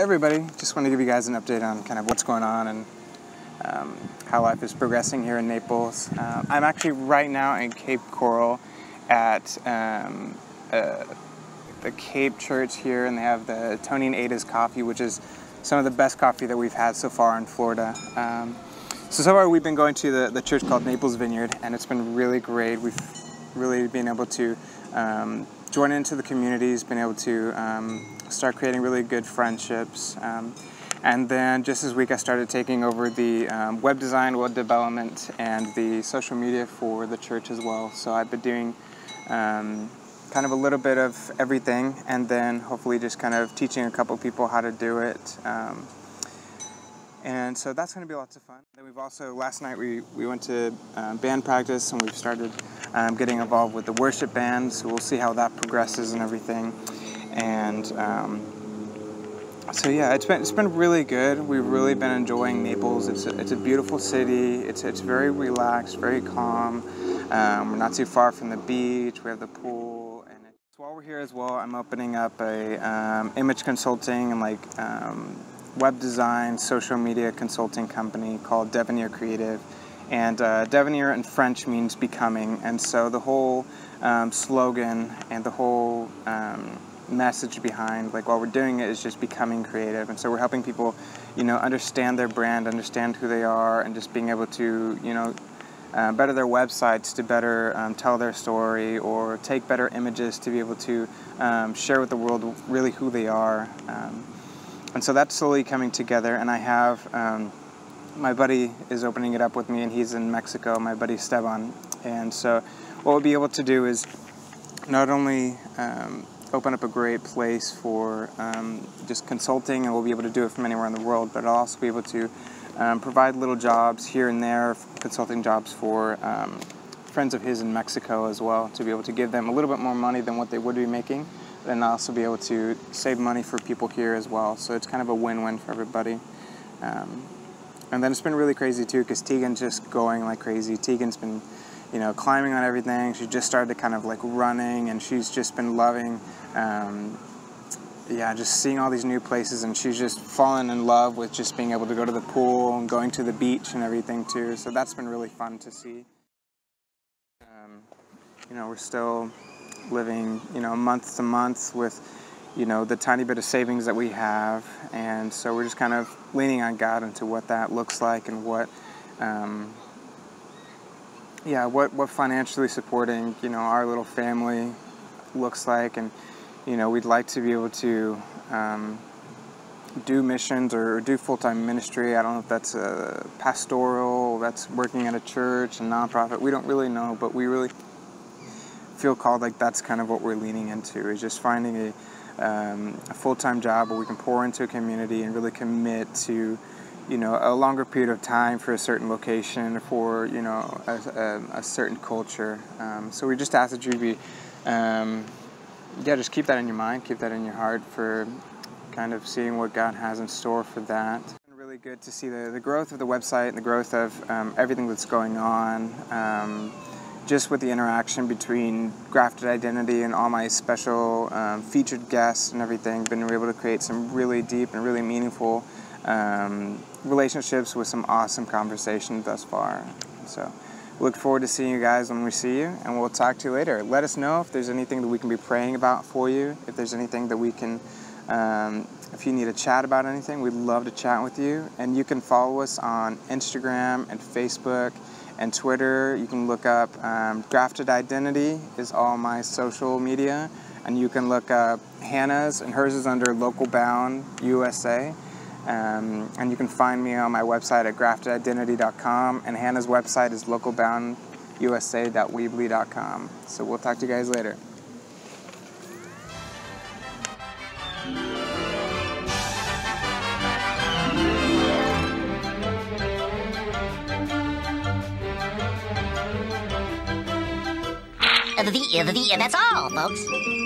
everybody, just want to give you guys an update on kind of what's going on and um, how life is progressing here in Naples. Uh, I'm actually right now in Cape Coral at um, uh, the Cape Church here, and they have the Tony and Ada's coffee, which is some of the best coffee that we've had so far in Florida. Um, so, so far we've been going to the, the church called Naples Vineyard, and it's been really great. We've really been able to um, join into the communities, been able to um, start creating really good friendships. Um, and then just this week, I started taking over the um, web design, web development, and the social media for the church as well. So I've been doing um, kind of a little bit of everything, and then hopefully just kind of teaching a couple people how to do it. Um, and so that's going to be lots of fun. Then we've also last night we, we went to um, band practice and we've started um, getting involved with the worship band. So we'll see how that progresses and everything. And um, so yeah, it's been it's been really good. We've really been enjoying Naples. It's a, it's a beautiful city. It's it's very relaxed, very calm. Um, we're not too far from the beach. We have the pool. And so while we're here as well, I'm opening up a um, image consulting and like um, web design, social media consulting company called Devenir Creative. And uh, in French means becoming. And so the whole um, slogan and the whole um, message behind like while we're doing it is just becoming creative. And so we're helping people you know understand their brand understand who they are and just being able to you know uh, better their websites to better um, tell their story or take better images to be able to um, share with the world really who they are. Um, and so that's slowly coming together. And i have um, my buddy is opening it up with me and he's in mexico my buddy esteban. And so what we'll be able to do is not only um, open up a great place for um, just consulting, and we'll be able to do it from anywhere in the world. But I'll also be able to um, provide little jobs here and there, consulting jobs for um, friends of his in Mexico as well, to be able to give them a little bit more money than what they would be making, and also be able to save money for people here as well. So it's kind of a win-win for everybody. Um, and then it's been really crazy too, because Tegan's just going like crazy. Tegan's been you know, climbing on everything. She just started to kind of like running, and she's just been loving, um, yeah, just seeing all these new places, and she's just fallen in love with just being able to go to the pool and going to the beach and everything too. So that's been really fun to see. Um, you know, we're still living, you know, month to month with, you know, the tiny bit of savings that we have, and so we're just kind of leaning on God into what that looks like and what. Um, yeah, what, what financially supporting, you know, our little family looks like. And, you know, we'd like to be able to um, do missions or do full-time ministry. I don't know if that's a pastoral, that's working at a church, a nonprofit. We don't really know, but we really feel called like that's kind of what we're leaning into is just finding a, um, a full-time job where we can pour into a community and really commit to you know a longer period of time for a certain location for you know a, a, a certain culture. Um, so we just ask that you be, um, yeah, just keep that in your mind, keep that in your heart for kind of seeing what God has in store for that. Really good to see the, the growth of the website and the growth of um, everything that's going on. Um, just with the interaction between grafted identity and all my special um, featured guests and everything, been able to create some really deep and really meaningful um, relationships with some awesome conversation thus far. So, look forward to seeing you guys when we see you, and we'll talk to you later. Let us know if there's anything that we can be praying about for you, if there's anything that we can, um, if you need to chat about anything, we'd love to chat with you. And you can follow us on Instagram and Facebook and Twitter. You can look up um, Grafted Identity, is all my social media. And you can look up Hannah's, and hers is under Local Bound USA. Um, and you can find me on my website at graftedidentity.com, and Hannah's website is localboundusa.weebly.com. So we'll talk to you guys later. The, the, the, that's all, folks.